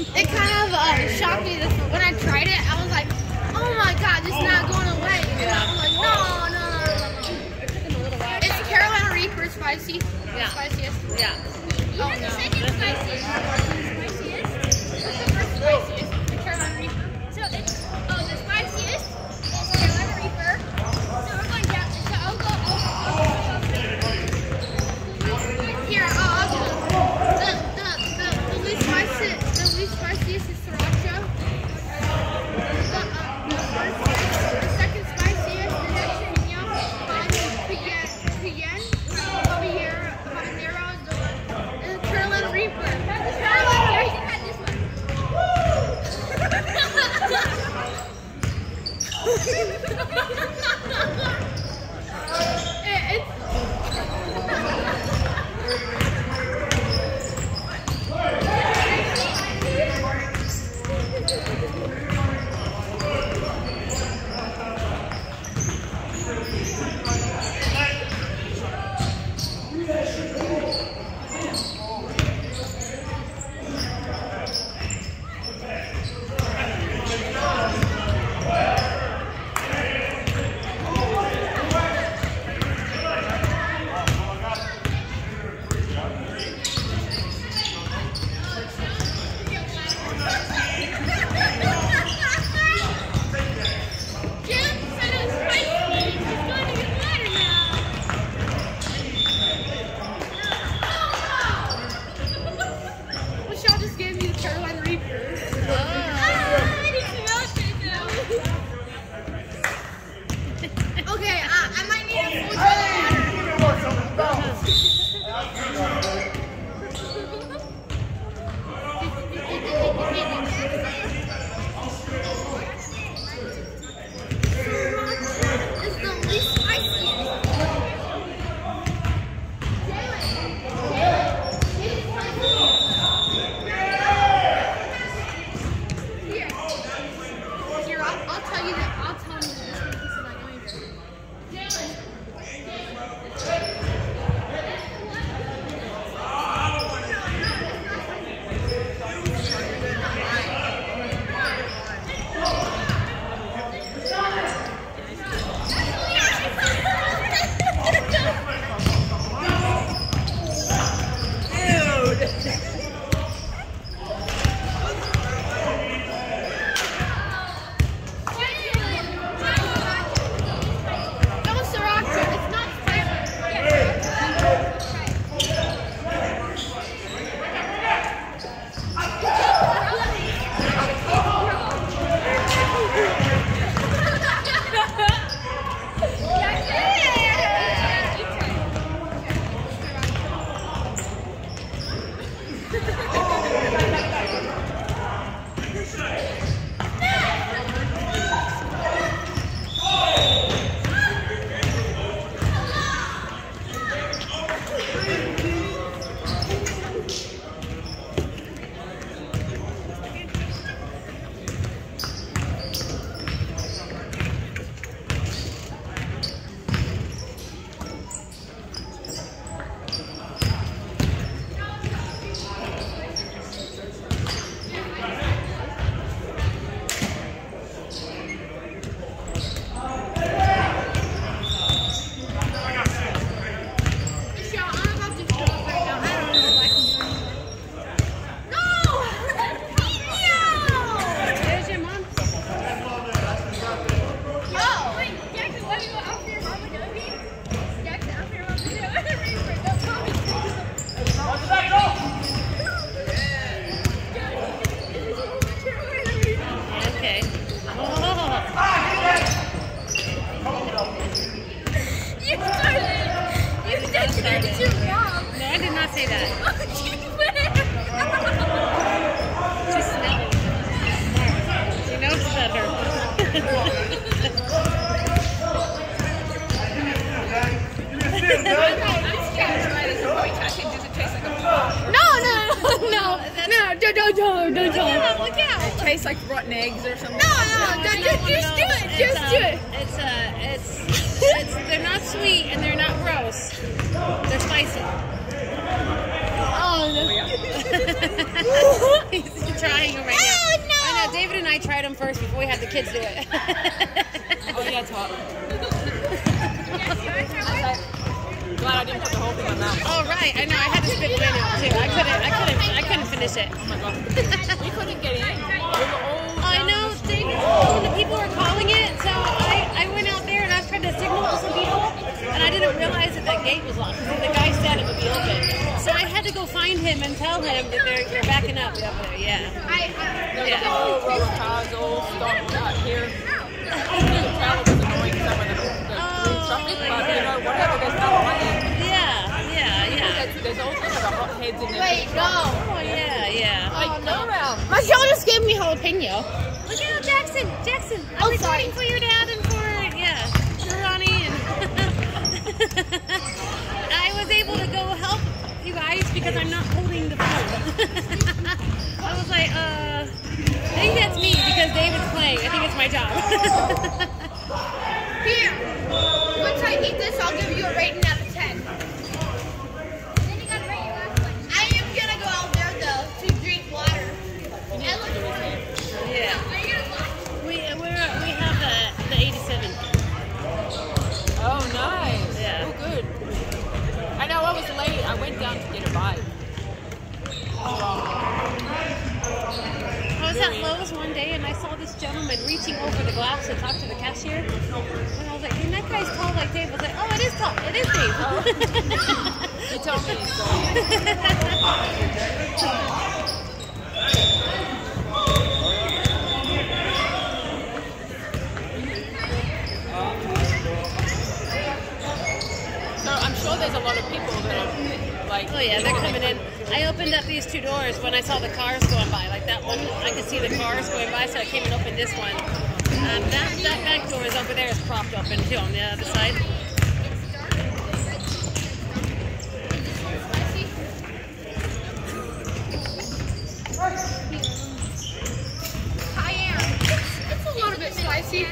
it kind of uh, shocked me this, when I tried it. I was like, oh my god, it's not going away. And I was like, no, no, no, no, no. It's Carolina Reaper spicy. Yeah. Spiciest. Yeah. Oh no. Look out! Tastes like rotten eggs or something. No, no, no, just, just do it, just do it. It's uh, it's, it's they're not sweet and they're not gross. They're spicy. Oh, no. He's trying them right now. Oh, no. I know. David and I tried them first before we had the kids do it. Oh yeah, it's hot. Glad I didn't put the whole thing in my mouth. oh right, I know. I had to spit mine out too. I couldn't. I couldn't. I couldn't finish it. Oh my god. We couldn't get in. When the people were calling it, so I, I went out there and I was trying to signal to some people, and I didn't realize that that gate was locked. because The guy said it would be open, so I had to go find him and tell him that they're they're backing up over there. Yeah. I, There was Yeah. a whole row cars all stopped out here. The trailer was annoying some of the, the Oh, traffic, but you know, whatever, there's no lane. Yeah. Yeah. Yeah. There's, there's all kind of the hot heads in there. wait, no. Oh yeah. Yeah. Like, go around. My girl just gave me jalapeno. Look out, Jackson! Jackson! I'm Oh, recording sorry. for your dad and for yeah, for Ronnie and I was able to go help you guys because I'm not holding the phone. I was like, uh, I think that's me because David's playing. I think it's my job. Here. Once I eat this, I'll give you a rating out of gentleman reaching over the glass to talk to the cashier. And I was like, and that guy's tall like Dave. I was like, oh, it is tall. It is Dave. You told me so. So I'm sure there's a lot of people that are like. oh yeah, they're coming in. I opened up these doors when I saw the cars going by. Like that one, I could see the cars going by, so I came and opened this one. Um, that, that back door is over there is propped open too on the other side. Cayenne. It's, it's a little bit spicy.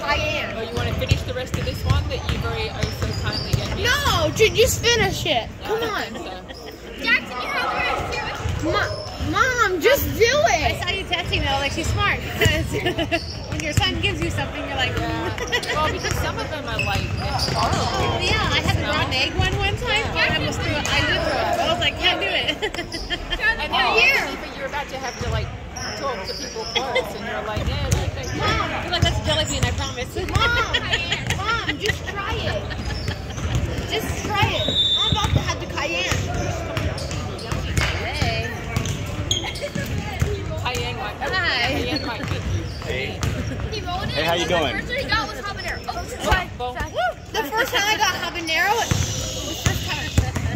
Cayenne. Oh, you want to finish the rest of this one that you very oh so kindly gave me? No, just finish it. Come on. So, Jackson, you have the rest. Mom, Mom, just do it. I saw you testing though, like she's smart because when your son gives you something, you're like, yeah. well, because some of them are like they're horrible. Oh yeah, I had the rotten egg one one time. I almost threw it. I did throw it. I was like, can't do it. And then here. but you're about to have to like talk to people first, and you're like, yeah, like, they- I feel like that's a jelly bean, I promise. Mom, Mom, just try it. Just try it. I'm about to have the cayenne. Hey. Cayenne might, Hi. Cayenne might get you. Hey, He rolled it. Hey, how you doing? The first one he got was habanero. Oh, The first time I got habanero,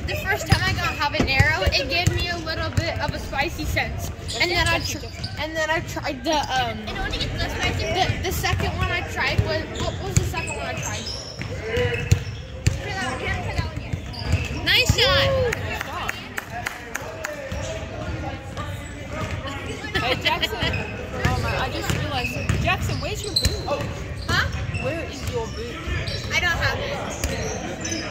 the first time, the I got habanero, it gave me a little bit of a spicy sense. And then I tr- and then I tried the um It only gets less spicy. the, the second one I tried was what was the second one I tried? Try that one. You haven't tried that one yet. Nice shot. Hey Jackson. Oh my! I just realized. Jackson, where's your boot? Oh. Huh? Where is your boot? I don't have it.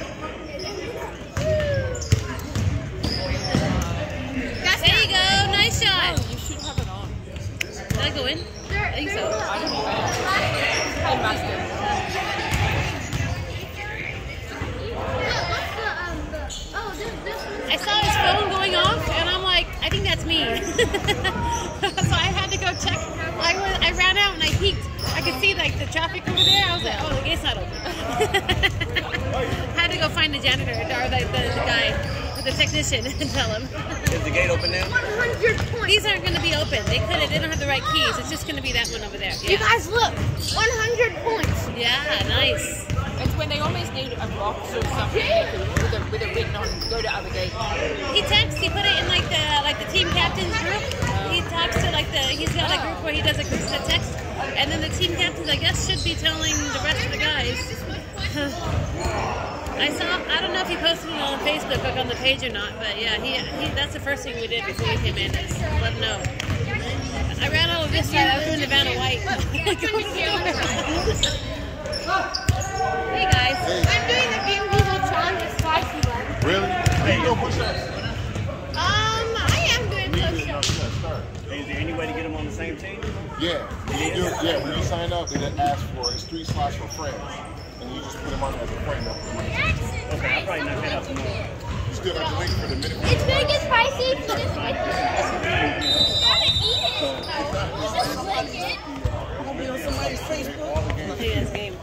That's There you go. Nice Oh, shot. you should have it on. Did I go in? I think so. I don't know. Hey, master. Look, what's the, the, oh, this, this one. I saw his phone going off, and I'm like, I think that's me. so I had to go check. I, was, I ran out and I peeked. I could see like the traffic over there. I was like, oh, the gate's not open. had to go find the janitor or the, the, the guy, the technician, and tell him. is the gate open now? 100 points. These aren't going to be open. They couldn't. They don't have the right keys. It's just going to be that one over there. You guys look, 100 points. Yeah. Nice. It's when they almost need a box or something. with a with a written on go to other gate. He texts. He put it in like the like the team captains group. He talks to like the. He's got a group where he does a group that text, and then the team captains, I guess, should be telling the rest of the guys. I saw. I don't know if he posted it on Facebook, like on the page or not, but yeah, he, he that's the first thing we did before we came in is let him know. I ran out of this side. I was doing the Vanna White. hey guys. I'm doing the Vin Diesel challenge, the spicy one. Really? Hey, you go push ups. Is there any way to get them on the same team? Yeah, when you do, yeah. When you sign up, they ask for it's three slots for friends, and you just put them on as a friend. Okay, I probably not that up You still got the link for the minute. It's big and spicy. You just lick it. You gotta eat it. You just lick it. I'm gonna be on somebody's Facebook. Yeah, game.